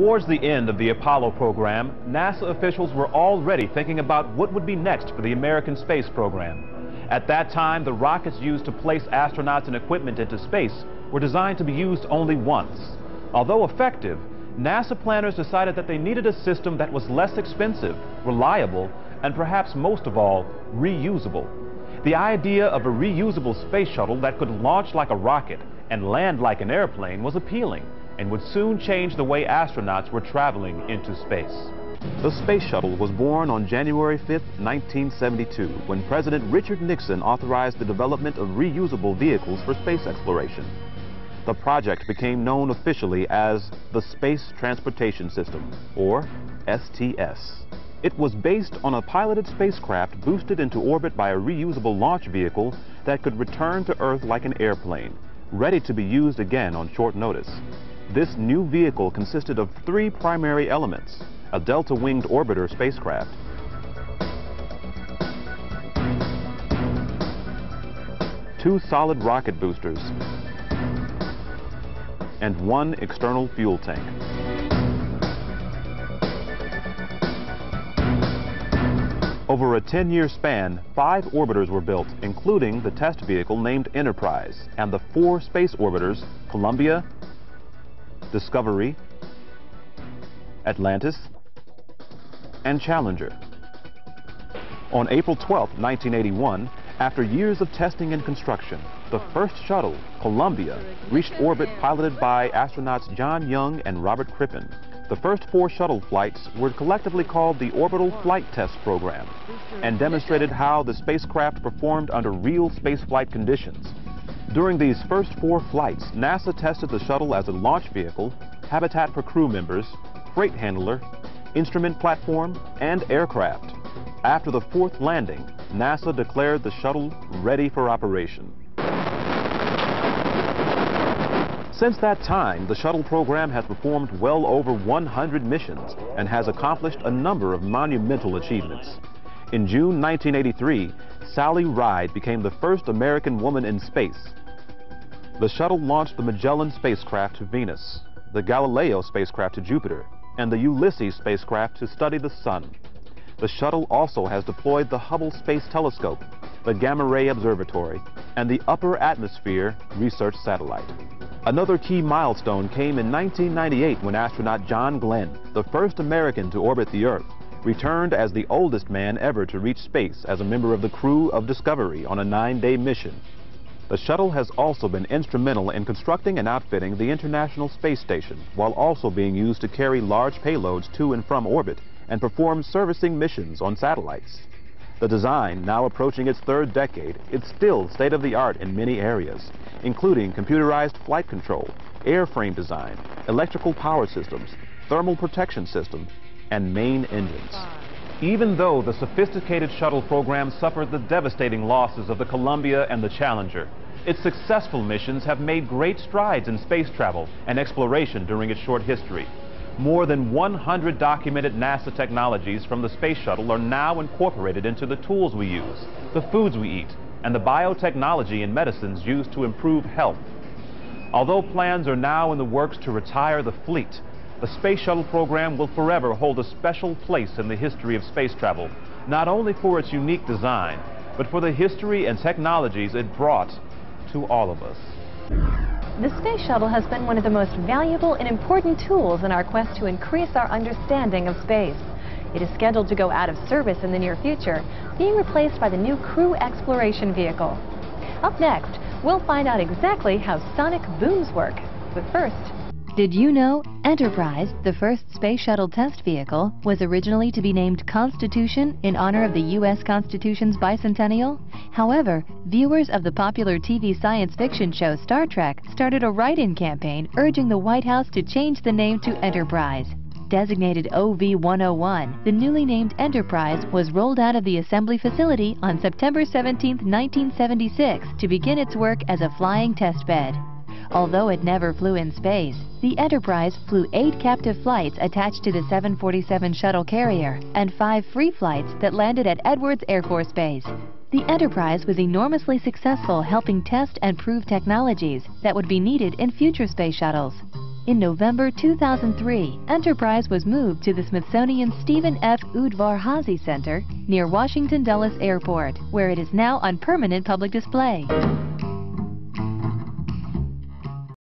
Towards the end of the Apollo program, NASA officials were already thinking about what would be next for the American space program. At that time, the rockets used to place astronauts and equipment into space were designed to be used only once. Although effective, NASA planners decided that they needed a system that was less expensive, reliable, and perhaps most of all, reusable. The idea of a reusable space shuttle that could launch like a rocket and land like an airplane was appealing and would soon change the way astronauts were traveling into space. The space shuttle was born on January 5, 1972, when President Richard Nixon authorized the development of reusable vehicles for space exploration. The project became known officially as the Space Transportation System, or STS. It was based on a piloted spacecraft boosted into orbit by a reusable launch vehicle that could return to Earth like an airplane, ready to be used again on short notice. This new vehicle consisted of three primary elements, a delta-winged orbiter spacecraft, two solid rocket boosters, and one external fuel tank. Over a 10-year span, five orbiters were built, including the test vehicle named Enterprise, and the four space orbiters, Columbia, Discovery, Atlantis, and Challenger. On April 12, 1981, after years of testing and construction, the first shuttle, Columbia, reached orbit piloted by astronauts John Young and Robert Crippen. The first four shuttle flights were collectively called the Orbital Flight Test Program and demonstrated how the spacecraft performed under real spaceflight conditions. During these first four flights, NASA tested the shuttle as a launch vehicle, habitat for crew members, freight handler, instrument platform, and aircraft. After the fourth landing, NASA declared the shuttle ready for operation. Since that time, the shuttle program has performed well over 100 missions and has accomplished a number of monumental achievements. In June 1983, Sally Ride became the first American woman in space the shuttle launched the Magellan spacecraft to Venus, the Galileo spacecraft to Jupiter, and the Ulysses spacecraft to study the Sun. The shuttle also has deployed the Hubble Space Telescope, the Gamma Ray Observatory, and the Upper Atmosphere Research Satellite. Another key milestone came in 1998 when astronaut John Glenn, the first American to orbit the Earth, returned as the oldest man ever to reach space as a member of the crew of Discovery on a nine-day mission the shuttle has also been instrumental in constructing and outfitting the International Space Station, while also being used to carry large payloads to and from orbit and perform servicing missions on satellites. The design, now approaching its third decade, is still state-of-the-art in many areas, including computerized flight control, airframe design, electrical power systems, thermal protection system, and main engines. Even though the sophisticated shuttle program suffered the devastating losses of the Columbia and the Challenger, its successful missions have made great strides in space travel and exploration during its short history. More than 100 documented NASA technologies from the space shuttle are now incorporated into the tools we use, the foods we eat, and the biotechnology and medicines used to improve health. Although plans are now in the works to retire the fleet, the Space Shuttle program will forever hold a special place in the history of space travel, not only for its unique design, but for the history and technologies it brought to all of us. The Space Shuttle has been one of the most valuable and important tools in our quest to increase our understanding of space. It is scheduled to go out of service in the near future, being replaced by the new Crew Exploration Vehicle. Up next, we'll find out exactly how sonic booms work. But first, did you know Enterprise, the first space shuttle test vehicle, was originally to be named Constitution in honor of the U.S. Constitution's bicentennial? However, viewers of the popular TV science fiction show Star Trek started a write-in campaign urging the White House to change the name to Enterprise. Designated OV-101, the newly named Enterprise was rolled out of the assembly facility on September 17, 1976 to begin its work as a flying test bed. Although it never flew in space, the Enterprise flew eight captive flights attached to the 747 shuttle carrier and five free flights that landed at Edwards Air Force Base. The Enterprise was enormously successful helping test and prove technologies that would be needed in future space shuttles. In November 2003, Enterprise was moved to the Smithsonian Stephen F. Udvar-Hazy Center near Washington Dulles Airport, where it is now on permanent public display.